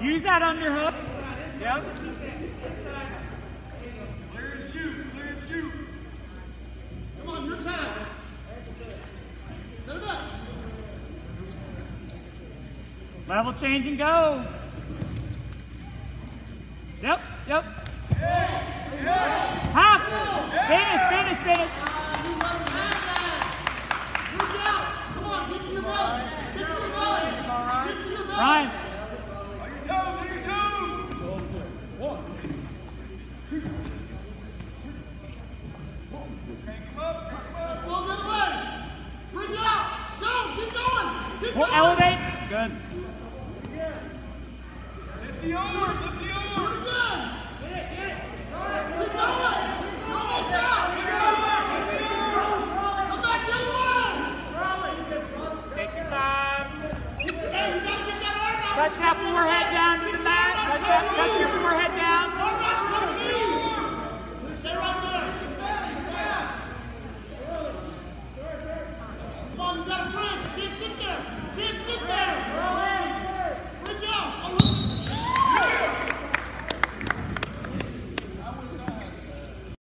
Use that underhook. Yep. Clear and shoot, clear and shoot. Come on, your time. Set it up. Level change and go. Yep, yep. Half. Finish, finish, finish. Good job. Come on, get to your belly. Get to your belly. Get to. Ryan. On your toes, on your toes. Crank him up, crank him up. Let's roll the other way. Bridge out. Go. Get going. Get Pull, going. elevate. Good. Lift the arm, Touch that forehead down to the mat. Touch, that, touch your forehead down. Come on, you got a friend. You can't sit there. You can't sit there.